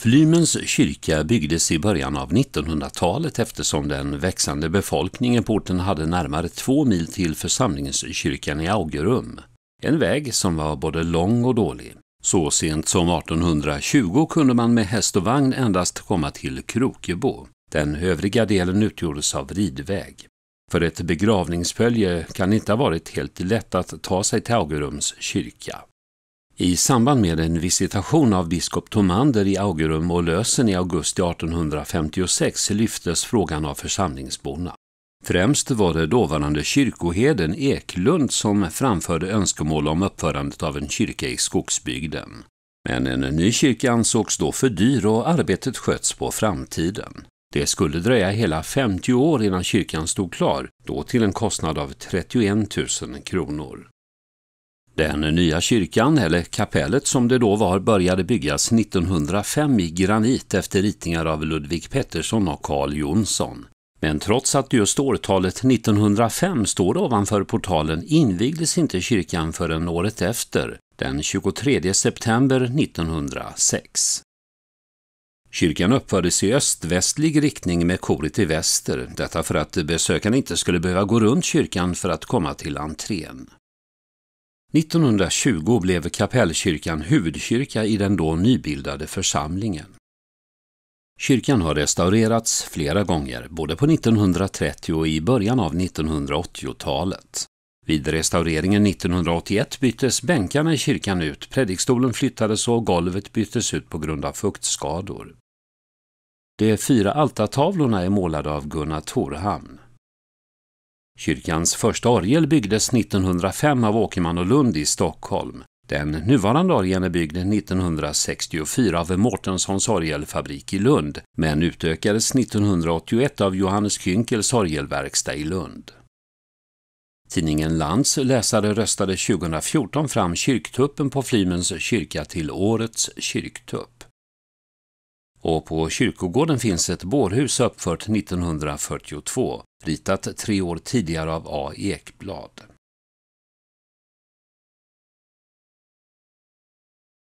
Flymens kyrka byggdes i början av 1900-talet eftersom den växande befolkningen på orten hade närmare två mil till församlingskyrkan i Augerum. En väg som var både lång och dålig. Så sent som 1820 kunde man med häst och vagn endast komma till Krokebo. Den övriga delen utgjordes av ridväg. För ett begravningsfölje kan det inte ha varit helt lätt att ta sig till Augerums kyrka. I samband med en visitation av biskop Tomander i Augerum och Lösen i augusti 1856 lyftes frågan av församlingsborna. Främst var det dåvarande kyrkoheden Eklund som framförde önskemål om uppförandet av en kyrka i skogsbygden. Men en ny kyrka ansågs då för dyr och arbetet sköts på framtiden. Det skulle dröja hela 50 år innan kyrkan stod klar, då till en kostnad av 31 000 kronor. Den nya kyrkan, eller kapellet som det då var, började byggas 1905 i granit efter ritningar av Ludvig Pettersson och Carl Jonsson. Men trots att just årtalet 1905 står ovanför portalen invigdes inte kyrkan förrän året efter, den 23 september 1906. Kyrkan uppfördes i öst-västlig riktning med koret i väster, detta för att besökarna inte skulle behöva gå runt kyrkan för att komma till entrén. 1920 blev kapellkyrkan huvudkyrka i den då nybildade församlingen. Kyrkan har restaurerats flera gånger, både på 1930 och i början av 1980-talet. Vid restaureringen 1981 byttes bänkarna i kyrkan ut, predikstolen flyttades och golvet byttes ut på grund av fuktskador. De fyra altartavlorna är målade av Gunnar Torhamn. Kyrkans första orgel byggdes 1905 av Åkerman och Lund i Stockholm. Den nuvarande orgeln är byggd 1964 av Mårtenssons orgelfabrik i Lund, men utökades 1981 av Johannes Kynkels orgelverkstad i Lund. Tidningen Lands läsare röstade 2014 fram kyrktuppen på Flymens kyrka till årets kyrktupp. Och på kyrkogården finns ett bårhus uppfört 1942, ritat tre år tidigare av A. Ekblad.